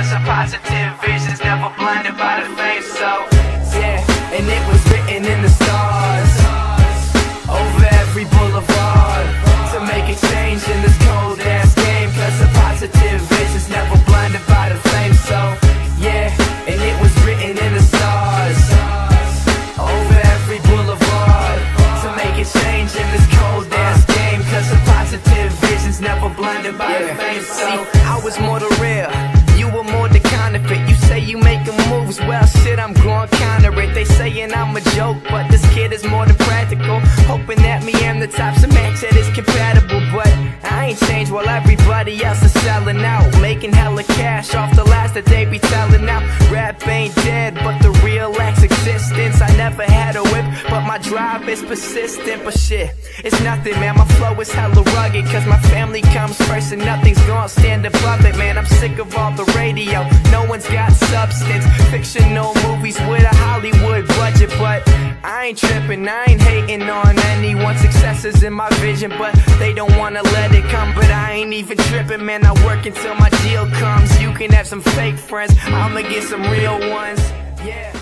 Cause some positive visions never blinded by the fame So, Yeah, and it was written in the stars Over every boulevard To make a change in this cold ass game. Cause the positive vision's never blinded by the fame So, yeah, and it was written in the stars Over every boulevard To make a change in this cold ass game. Cause the positive vision's never blinded by the fame So, I was more the real shit I'm going counter it They saying I'm a joke, but this kid is more than practical. Hoping that me and the types of match that is compatible But I ain't changed while everybody else is selling out. Making hella cash off the last that they be telling out. Rap ain't dead, but the real lacks existence. I never had a whip, but my drive is persistent. But shit, it's nothing man, my flow is hella rugged Cause my family comes first and nothing's gonna stand above it Man, I'm sick of all the radio, no one's got substance. Fictional But I ain't tripping, I ain't hating on anyone Success is in my vision, but they don't wanna let it come But I ain't even tripping, man, I work until my deal comes. You can have some fake friends, I'ma get some real ones Yeah